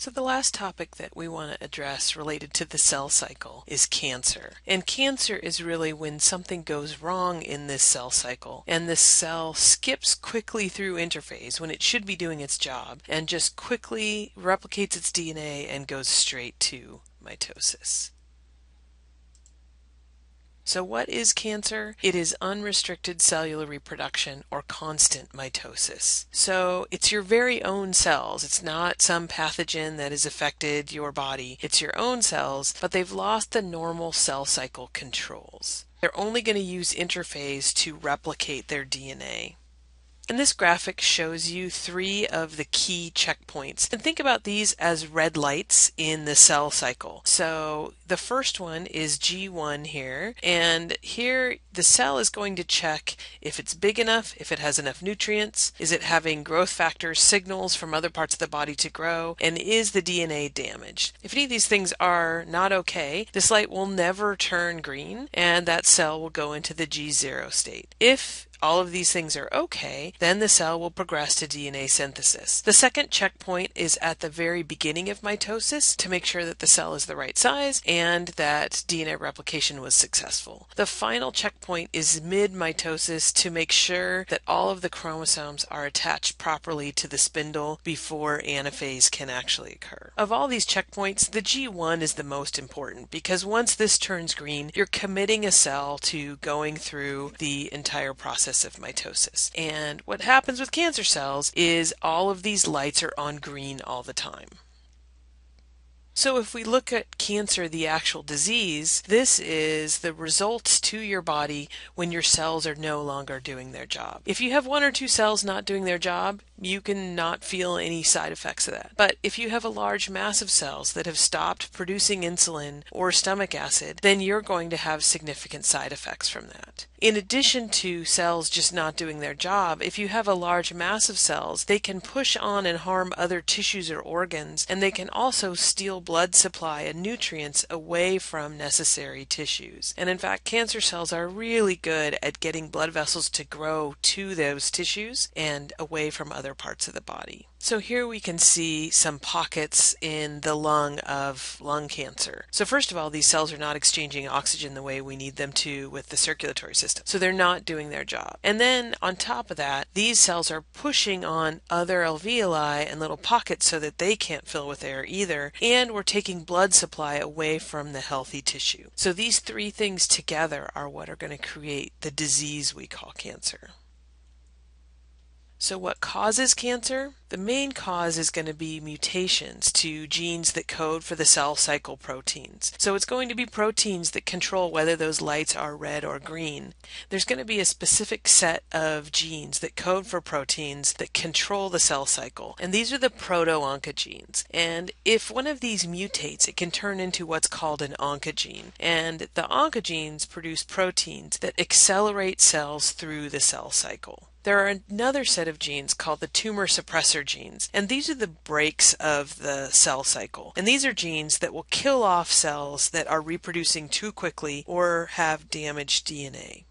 So the last topic that we want to address related to the cell cycle is cancer. And cancer is really when something goes wrong in this cell cycle and the cell skips quickly through interphase when it should be doing its job and just quickly replicates its DNA and goes straight to mitosis. So, what is cancer? It is unrestricted cellular reproduction or constant mitosis. So, it's your very own cells. It's not some pathogen that has affected your body. It's your own cells, but they've lost the normal cell cycle controls. They're only going to use interphase to replicate their DNA. And this graphic shows you three of the key checkpoints. And think about these as red lights in the cell cycle. So the first one is G1 here. And here the cell is going to check if it's big enough, if it has enough nutrients, is it having growth factor signals from other parts of the body to grow, and is the DNA damaged. If any of these things are not okay, this light will never turn green and that cell will go into the G0 state. If all of these things are okay, then the cell will progress to DNA synthesis. The second checkpoint is at the very beginning of mitosis to make sure that the cell is the right size and that DNA replication was successful. The final checkpoint is mid mitosis to make sure that all of the chromosomes are attached properly to the spindle before anaphase can actually occur. Of all these checkpoints, the G1 is the most important because once this turns green, you're committing a cell to going through the entire process of mitosis. And what happens with cancer cells is all of these lights are on green all the time. So if we look at cancer, the actual disease, this is the results to your body when your cells are no longer doing their job. If you have one or two cells not doing their job, you can not feel any side effects of that. But if you have a large mass of cells that have stopped producing insulin or stomach acid, then you're going to have significant side effects from that. In addition to cells just not doing their job, if you have a large mass of cells, they can push on and harm other tissues or organs, and they can also steal blood supply and nutrients away from necessary tissues. And in fact, cancer cells are really good at getting blood vessels to grow to those tissues and away from other parts of the body. So here we can see some pockets in the lung of lung cancer. So first of all, these cells are not exchanging oxygen the way we need them to with the circulatory system. So they're not doing their job. And then on top of that, these cells are pushing on other alveoli and little pockets so that they can't fill with air either. And we're taking blood supply away from the healthy tissue. So these three things together are what are going to create the disease we call cancer. So, what causes cancer? The main cause is going to be mutations to genes that code for the cell cycle proteins. So, it's going to be proteins that control whether those lights are red or green. There's going to be a specific set of genes that code for proteins that control the cell cycle, and these are the proto-oncogenes. And if one of these mutates, it can turn into what's called an oncogene. And the oncogenes produce proteins that accelerate cells through the cell cycle. There are another set of genes called the tumor suppressor genes, and these are the brakes of the cell cycle. And these are genes that will kill off cells that are reproducing too quickly or have damaged DNA.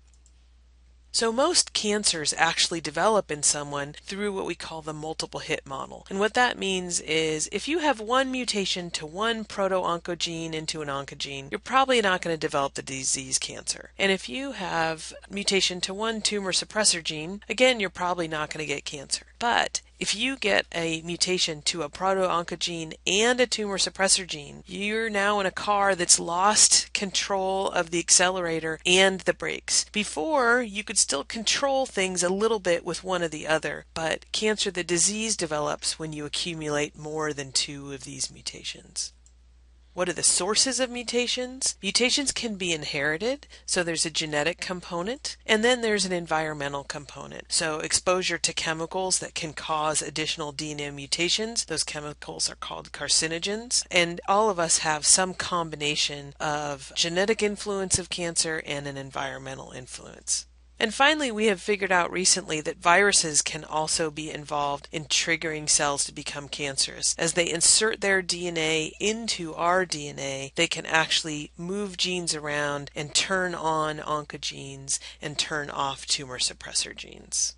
So most cancers actually develop in someone through what we call the multiple hit model. And what that means is if you have one mutation to one proto-oncogene into an oncogene, you're probably not going to develop the disease cancer. And if you have mutation to one tumor suppressor gene, again, you're probably not going to get cancer. But if you get a mutation to a proto-oncogene and a tumor suppressor gene, you're now in a car that's lost control of the accelerator and the brakes. Before, you could still control things a little bit with one or the other, but cancer, the disease develops when you accumulate more than two of these mutations. What are the sources of mutations? Mutations can be inherited, so there's a genetic component, and then there's an environmental component. So exposure to chemicals that can cause additional DNA mutations, those chemicals are called carcinogens, and all of us have some combination of genetic influence of cancer and an environmental influence. And finally, we have figured out recently that viruses can also be involved in triggering cells to become cancerous. As they insert their DNA into our DNA, they can actually move genes around and turn on oncogenes and turn off tumor suppressor genes.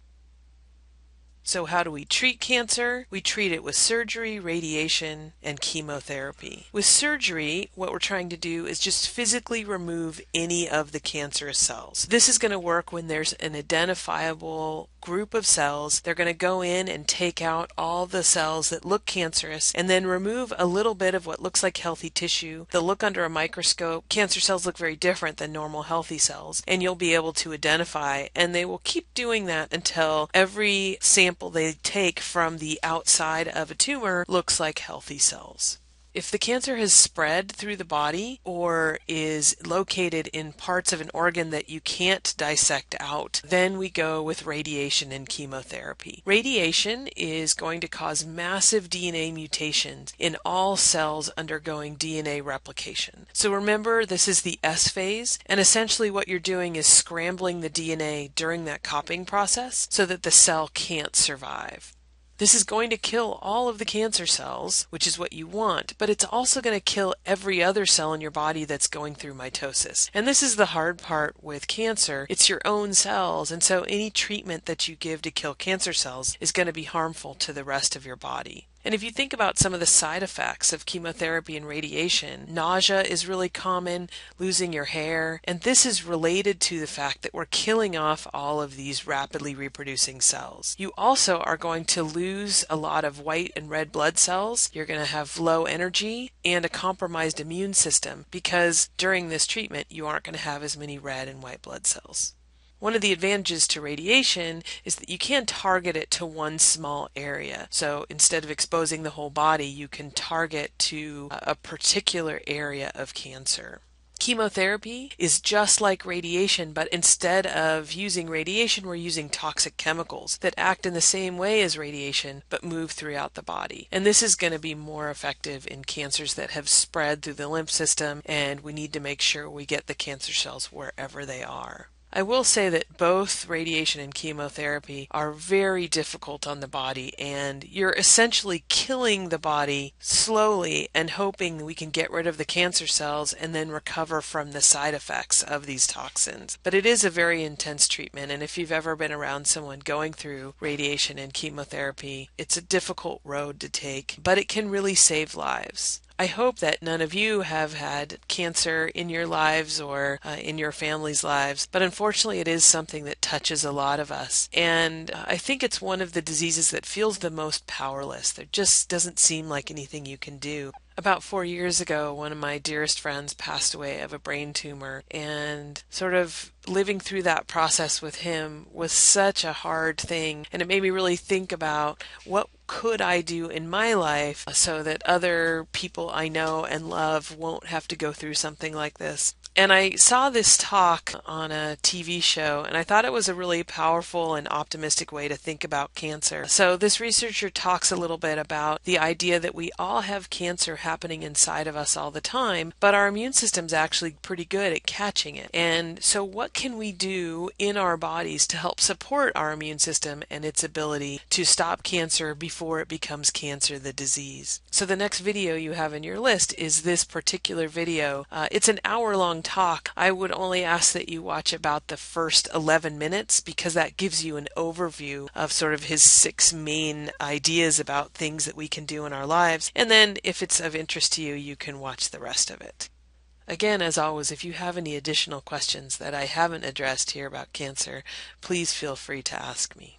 So, how do we treat cancer? We treat it with surgery, radiation, and chemotherapy. With surgery, what we're trying to do is just physically remove any of the cancerous cells. This is going to work when there's an identifiable group of cells. They're going to go in and take out all the cells that look cancerous and then remove a little bit of what looks like healthy tissue. They'll look under a microscope. Cancer cells look very different than normal healthy cells, and you'll be able to identify. And they will keep doing that until every sample they take from the outside of a tumor looks like healthy cells. If the cancer has spread through the body or is located in parts of an organ that you can't dissect out, then we go with radiation and chemotherapy. Radiation is going to cause massive DNA mutations in all cells undergoing DNA replication. So remember, this is the S phase, and essentially what you're doing is scrambling the DNA during that copying process so that the cell can't survive. This is going to kill all of the cancer cells, which is what you want, but it's also going to kill every other cell in your body that's going through mitosis. And this is the hard part with cancer. It's your own cells, and so any treatment that you give to kill cancer cells is going to be harmful to the rest of your body. And if you think about some of the side effects of chemotherapy and radiation, nausea is really common, losing your hair, and this is related to the fact that we're killing off all of these rapidly reproducing cells. You also are going to lose a lot of white and red blood cells. You're going to have low energy and a compromised immune system because during this treatment you aren't going to have as many red and white blood cells. One of the advantages to radiation is that you can target it to one small area. So instead of exposing the whole body, you can target to a particular area of cancer. Chemotherapy is just like radiation, but instead of using radiation, we're using toxic chemicals that act in the same way as radiation but move throughout the body. And this is going to be more effective in cancers that have spread through the lymph system, and we need to make sure we get the cancer cells wherever they are. I will say that both radiation and chemotherapy are very difficult on the body, and you're essentially killing the body slowly and hoping we can get rid of the cancer cells and then recover from the side effects of these toxins. But it is a very intense treatment, and if you've ever been around someone going through radiation and chemotherapy, it's a difficult road to take, but it can really save lives. I hope that none of you have had cancer in your lives or uh, in your family's lives, but unfortunately, it is something that touches a lot of us. And uh, I think it's one of the diseases that feels the most powerless. There just doesn't seem like anything you can do. About four years ago, one of my dearest friends passed away of a brain tumor, and sort of living through that process with him was such a hard thing. And it made me really think about what could I do in my life so that other people I know and love won't have to go through something like this. And I saw this talk on a TV show, and I thought it was a really powerful and optimistic way to think about cancer. So, this researcher talks a little bit about the idea that we all have cancer happening inside of us all the time, but our immune system's actually pretty good at catching it. And so, what can we do in our bodies to help support our immune system and its ability to stop cancer before it becomes cancer, the disease? So, the next video you have in your list is this particular video. Uh, it's an hour long talk, I would only ask that you watch about the first 11 minutes because that gives you an overview of sort of his six main ideas about things that we can do in our lives. And then, if it's of interest to you, you can watch the rest of it. Again, as always, if you have any additional questions that I haven't addressed here about cancer, please feel free to ask me.